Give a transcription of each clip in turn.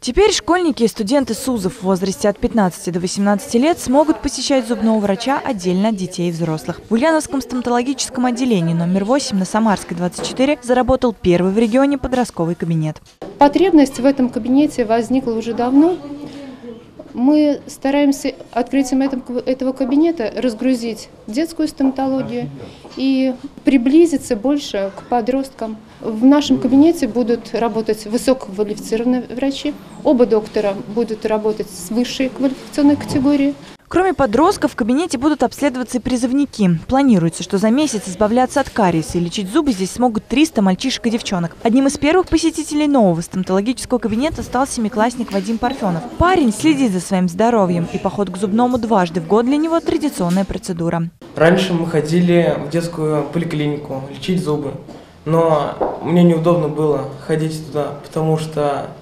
Теперь школьники и студенты СУЗов в возрасте от 15 до 18 лет смогут посещать зубного врача отдельно от детей и взрослых. В Ульяновском стоматологическом отделении номер 8 на Самарской 24 заработал первый в регионе подростковый кабинет. Потребность в этом кабинете возникла уже давно. Мы стараемся открытием этого кабинета разгрузить детскую стоматологию и приблизиться больше к подросткам. В нашем кабинете будут работать высококвалифицированные врачи. Оба доктора будут работать с высшей квалификационной категорией. Кроме подростков, в кабинете будут обследоваться и призывники. Планируется, что за месяц избавляться от кариеса и лечить зубы здесь смогут 300 мальчишек и девчонок. Одним из первых посетителей нового стоматологического кабинета стал семиклассник Вадим Парфенов. Парень следит за своим здоровьем, и поход к зубному дважды в год для него традиционная процедура. Раньше мы ходили в детскую поликлинику лечить зубы, но мне неудобно было ходить туда, потому что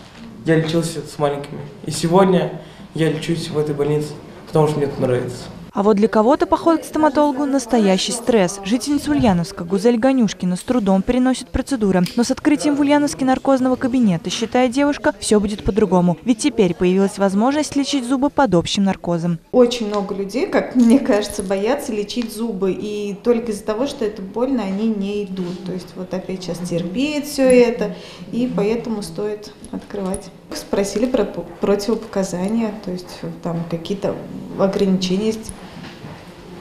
я лечился с маленькими. И сегодня я лечусь в этой больнице потому что мне это нравится. А вот для кого-то поход к стоматологу – настоящий стресс. Жительница Ульяновска Гузель Ганюшкина с трудом переносит процедуры. Но с открытием в Ульяновске наркозного кабинета, считает девушка, все будет по-другому. Ведь теперь появилась возможность лечить зубы под общим наркозом. Очень много людей, как мне кажется, боятся лечить зубы. И только из-за того, что это больно, они не идут. То есть вот опять сейчас терпеть все это. И поэтому стоит открывать. Спросили про противопоказания, то есть там какие-то ограничения есть.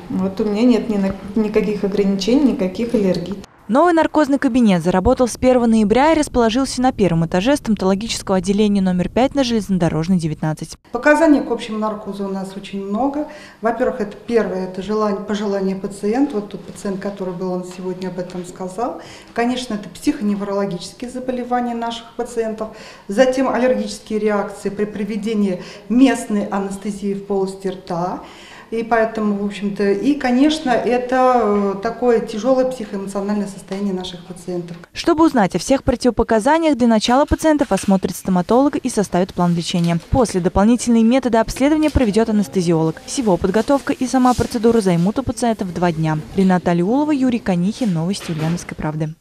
Вот у меня нет ни никаких ограничений, никаких аллергий. Новый наркозный кабинет заработал с 1 ноября и расположился на первом этаже стоматологического отделения номер 5 на железнодорожной 19. Показаний к общему наркозу у нас очень много. Во-первых, это первое, это желание, пожелание пациента. Вот тот пациент, который был, он сегодня об этом сказал. Конечно, это психоневрологические заболевания наших пациентов. Затем аллергические реакции при проведении местной анестезии в полости рта. И поэтому, в общем-то, и, конечно, это э, такое тяжелое психоэмоциональное состояние наших пациентов. Чтобы узнать о всех противопоказаниях, для начала пациентов осмотрит стоматолог и составит план лечения. После дополнительные методы обследования проведет анестезиолог. Всего подготовка и сама процедура займут у пациентов два дня. Рената Алиулова, Юрий Конихин. Новости Ульяновской правды.